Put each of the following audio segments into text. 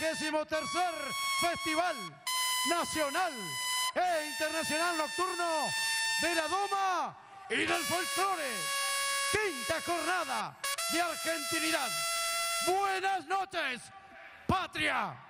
53 Festival Nacional e Internacional Nocturno de la Doma y del Folclore. Quinta jornada de argentinidad. Buenas noches, patria.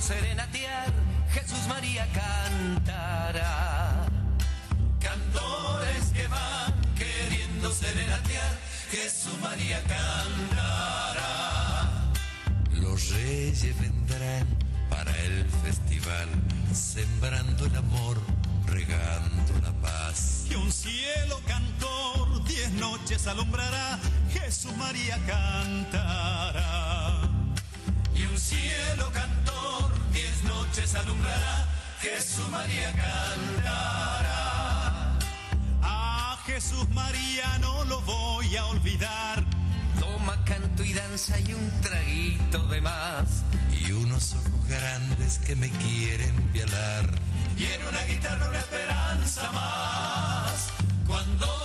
Serenatear, Jesús María cantará. Cantores que van queriendo serenatear, Jesús María cantará. Los reyes vendrán para el festival, sembrando el amor, regando la paz. Y un cielo cantor diez noches alumbrará, Jesús María cantará. Y un cielo cantor diez noches alumbrará, Jesús María cantará. A Jesús María no lo voy a olvidar. Toma canto y danza y un traguito de más. Y unos ojos grandes que me quieren violar. Y en una guitarra una esperanza más. Cuando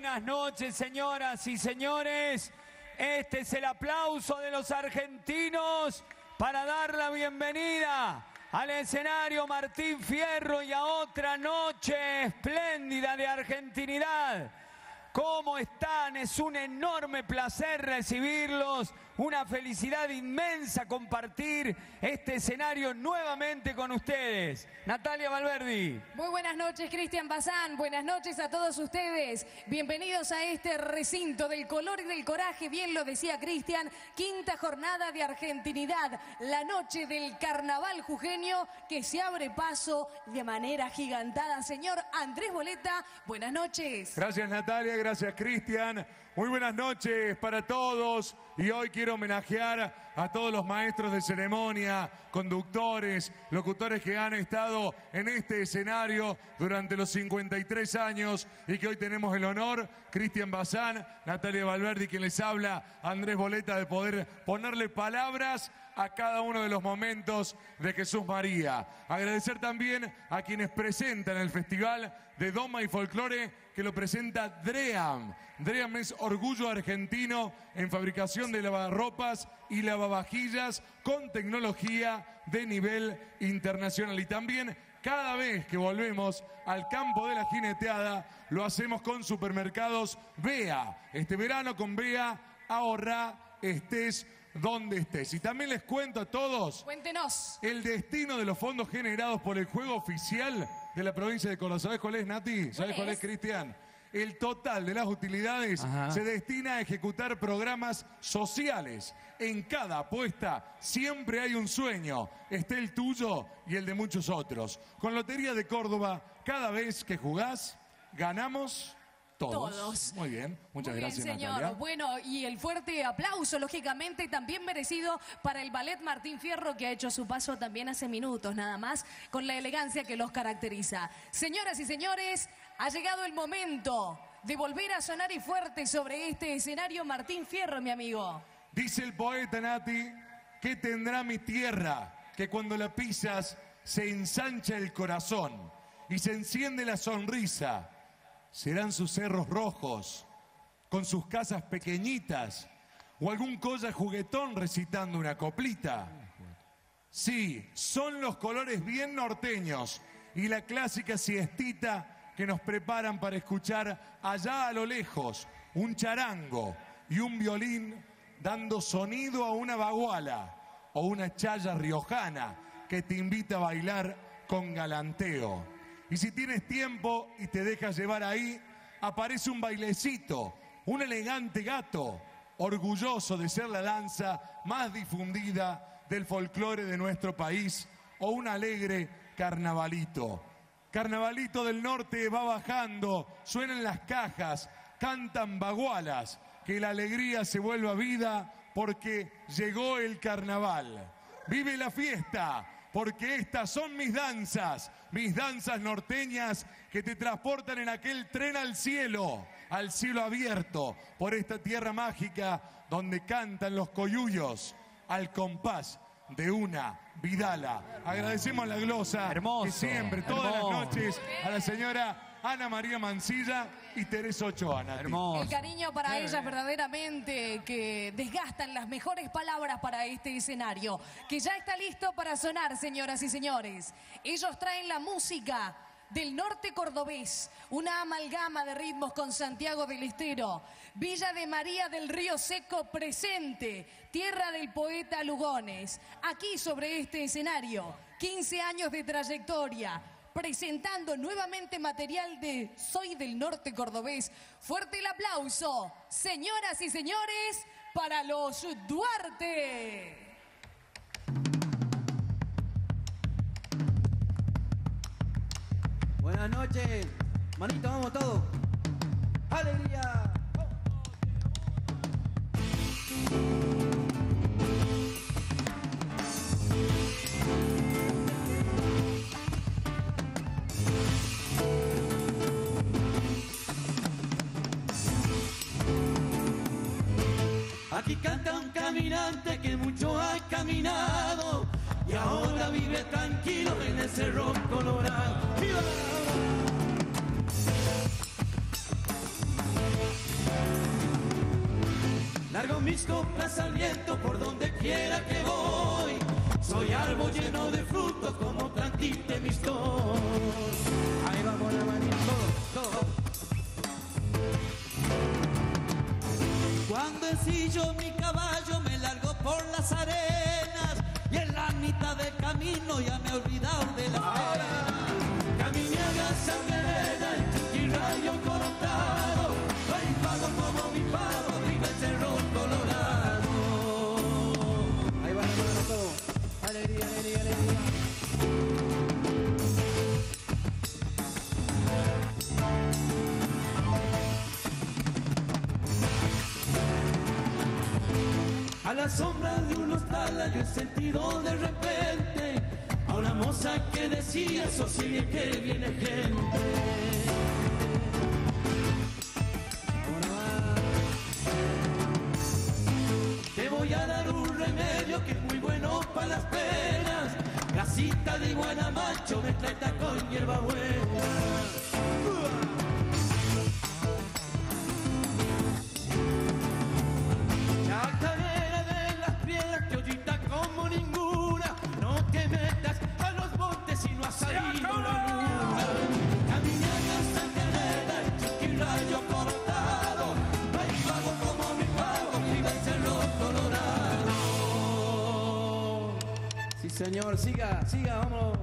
Buenas noches, señoras y señores. Este es el aplauso de los argentinos para dar la bienvenida al escenario Martín Fierro y a otra noche espléndida de argentinidad. ¿Cómo están? Es un enorme placer recibirlos, una felicidad inmensa compartir este escenario nuevamente con ustedes. Natalia Valverdi. Muy buenas noches, Cristian Bazán. Buenas noches a todos ustedes. Bienvenidos a este recinto del color y del coraje. Bien lo decía Cristian. Quinta jornada de argentinidad. La noche del carnaval jujeño que se abre paso de manera gigantada. Señor Andrés Boleta, buenas noches. Gracias Natalia, gracias Cristian. Muy buenas noches para todos. Y hoy quiero homenajear a todos los maestros de ceremonia, conductores, locutores que han estado en este escenario durante los 53 años y que hoy tenemos el honor, Cristian Bazán, Natalia Valverdi, quien les habla, Andrés Boleta, de poder ponerle palabras a cada uno de los momentos de Jesús María. Agradecer también a quienes presentan el Festival de Doma y Folclore que lo presenta DREAM. DREAM es orgullo argentino en fabricación de lavarropas y lavavajillas con tecnología de nivel internacional. Y también cada vez que volvemos al campo de la jineteada, lo hacemos con supermercados BEA. Este verano con BEA, ahorra, estés donde estés. Y también les cuento a todos Cuéntenos. el destino de los fondos generados por el juego oficial de la provincia de Córdoba. ¿Sabes cuál es, Nati? ¿Sabes cuál es, es? Cristian? El total de las utilidades Ajá. se destina a ejecutar programas sociales. En cada apuesta siempre hay un sueño. Esté el tuyo y el de muchos otros. Con Lotería de Córdoba, cada vez que jugás, ganamos todos. Todos. Muy bien. Muchas Muy gracias, bien, señor. Natalia. Bueno, y el fuerte aplauso, lógicamente, también merecido para el ballet Martín Fierro, que ha hecho su paso también hace minutos, nada más, con la elegancia que los caracteriza. Señoras y señores, ha llegado el momento de volver a sonar y fuerte sobre este escenario Martín Fierro, mi amigo. Dice el poeta Nati, que tendrá mi tierra? Que cuando la pisas se ensancha el corazón y se enciende la sonrisa. Serán sus cerros rojos, con sus casas pequeñitas, o algún colla juguetón recitando una coplita. Sí, son los colores bien norteños y la clásica siestita que nos preparan para escuchar allá a lo lejos un charango y un violín dando sonido a una baguala o una chaya riojana que te invita a bailar con galanteo. Y si tienes tiempo y te dejas llevar ahí, aparece un bailecito, un elegante gato, orgulloso de ser la danza más difundida del folclore de nuestro país, o un alegre carnavalito. Carnavalito del norte va bajando, suenan las cajas, cantan bagualas, que la alegría se vuelva vida porque llegó el carnaval. Vive la fiesta, porque estas son mis danzas, mis danzas norteñas que te transportan en aquel tren al cielo, al cielo abierto, por esta tierra mágica donde cantan los coyullos al compás de una Vidala. Agradecemos la glosa Hermoso, que siempre, todas hermoso. las noches, a la señora Ana María Mancilla y Teresa Ochoa. Nati. Hermoso. El cariño para ellas verdaderamente que desgastan las mejores palabras para este escenario, que ya está listo para sonar, señoras y señores. Ellos traen la música del norte cordobés, una amalgama de ritmos con Santiago del Estero, Villa de María del Río Seco presente, tierra del poeta Lugones. Aquí sobre este escenario, 15 años de trayectoria, presentando nuevamente material de Soy del Norte Cordobés. Fuerte el aplauso, señoras y señores, para los Duarte. Buenas noches, manito, vamos todos. ¡Alegría! Aquí canta un caminante que mucho ha caminado y ahora vive tranquilo en el cerro colorado. Largo mis coplas al viento por donde quiera que voy. Soy árbol lleno de frutos como plantita de mis Cuando ensillo mi caballo me largo por las arenas y en la mitad del camino ya me he olvidado de la pena. Sombra de unos talas yo he sentido de repente a una moza que decía, sosigue que viene gente. Te voy a dar un remedio que es muy bueno para las penas. Casita de iguana macho, mezcleta con hierba señor, siga, siga, vámonos.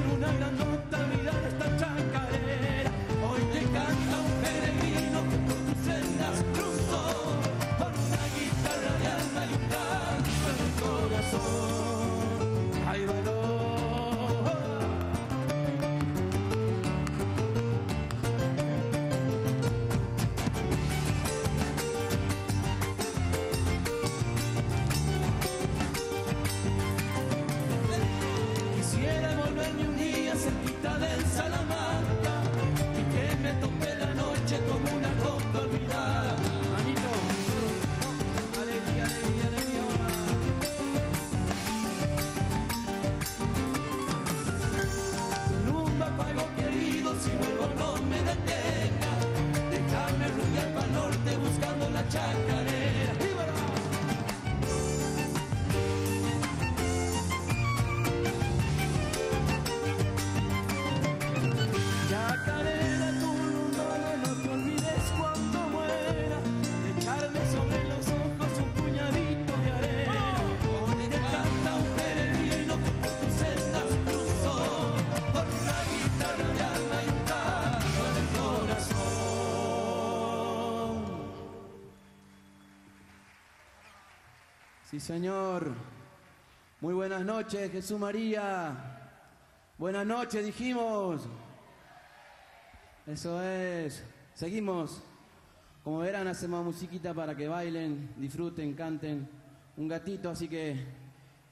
Yo vi en su señor. Muy buenas noches, Jesús María. Buenas noches, dijimos. Eso es. Seguimos. Como verán, hacemos musiquita para que bailen, disfruten, canten. Un gatito, así que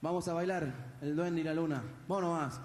vamos a bailar el duende y la luna. Vámonos más.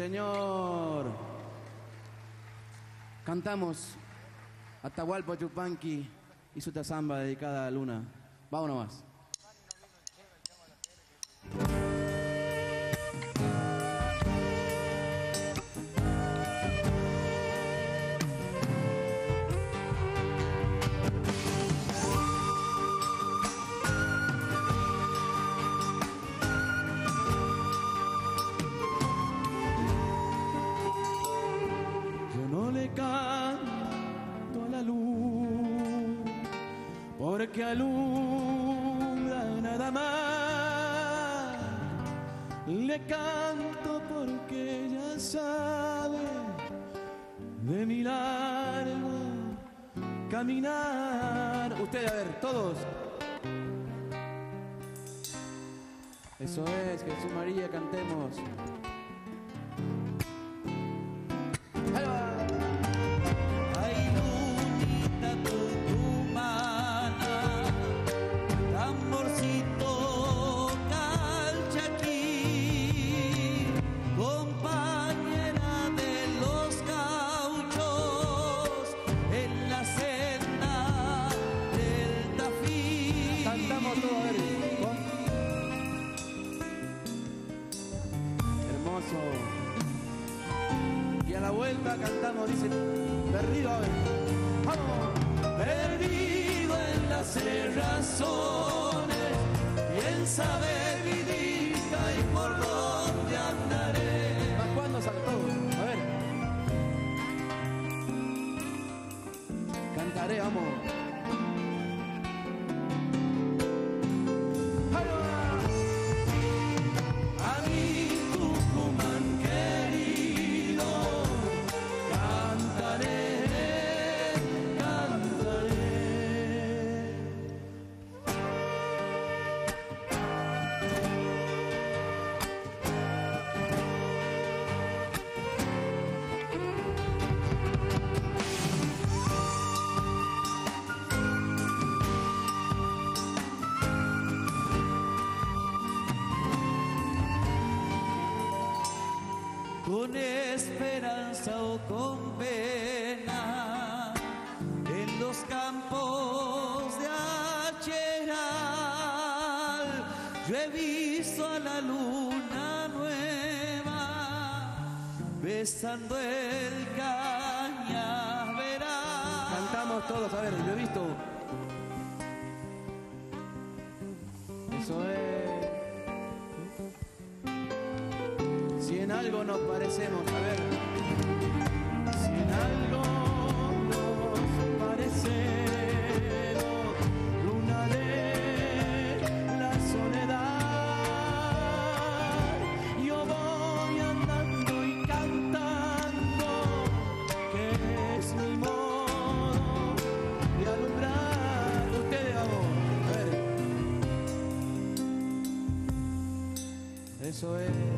Señor. Cantamos Atahualpa Chupanqui y su tazamba dedicada a luna. Vámonos más. Porque alumbra nada más. Le canto porque ella sabe de mi largo caminar. Ustedes, a ver, todos. Eso es, Jesús María, cantemos. Con esperanza o con pena, en los campos de Acheral, yo he visto a la luna nueva, besando el cañaveral. Cantamos todos, a ver, lo he visto. Eso es. En algo nos parecemos, a ver. Si en algo nos parecemos, luna de la soledad, yo voy andando y cantando, que es mi modo de alumbrar. Ustedes a ver. Eso es.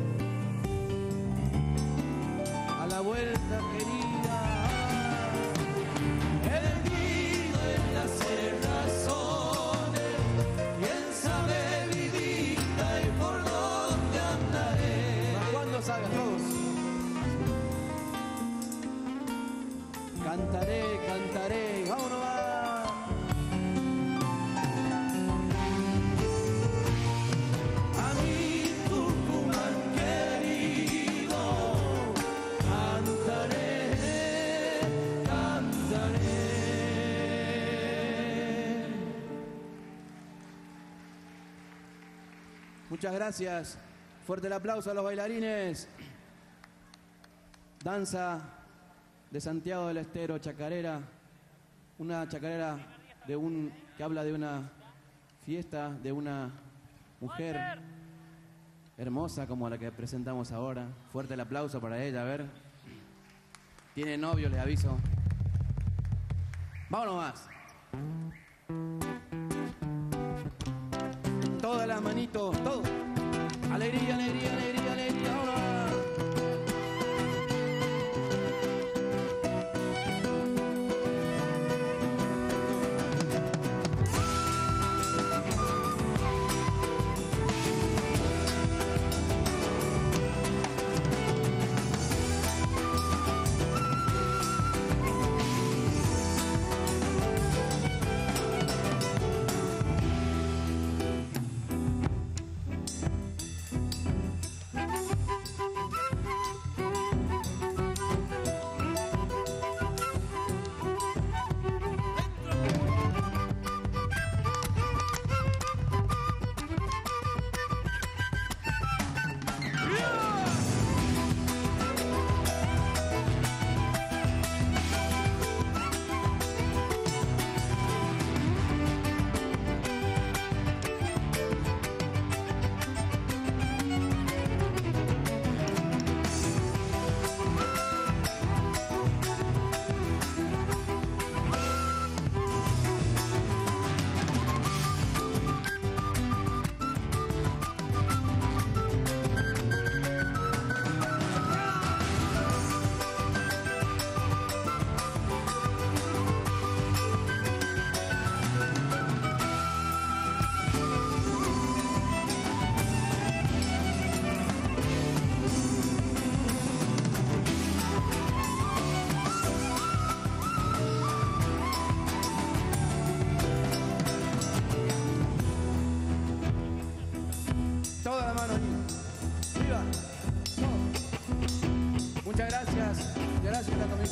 Muchas gracias. Fuerte el aplauso a los bailarines. Danza de Santiago del Estero, chacarera. Una chacarera de un que habla de una fiesta de una mujer hermosa como la que presentamos ahora. Fuerte el aplauso para ella, a ver. Tiene novio, les aviso. Vámonos más. Manitos, todo. Alegría, alegría.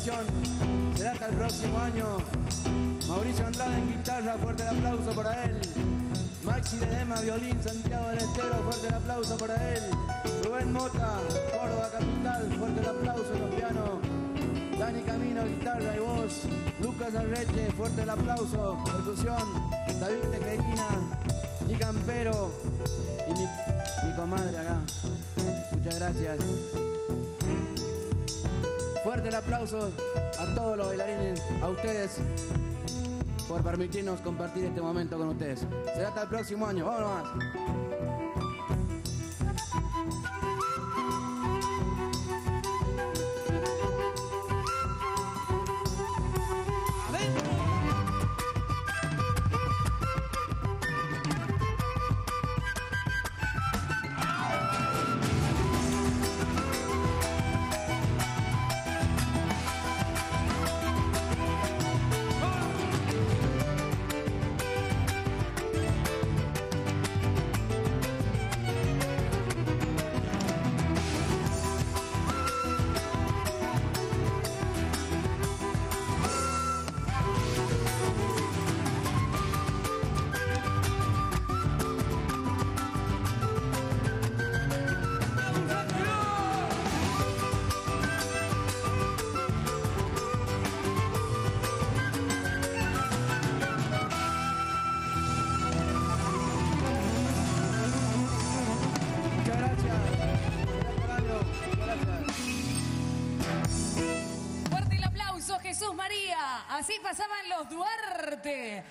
Será hasta el próximo año. Mauricio Andrade en guitarra, fuerte el aplauso para él. Maxi de Dema, violín, Santiago del Estero, fuerte el aplauso para él. Rubén Mota, Córdoba Capital, fuerte el aplauso los pianos. Dani Camino, guitarra y voz. Lucas Arreche, fuerte el aplauso, percusión. David Tejerina, y Campero y mi comadre acá. Muchas gracias. Fuerte el aplauso a todos los bailarines, a ustedes, por permitirnos compartir este momento con ustedes. Será hasta el próximo año. Vámonos. Yeah.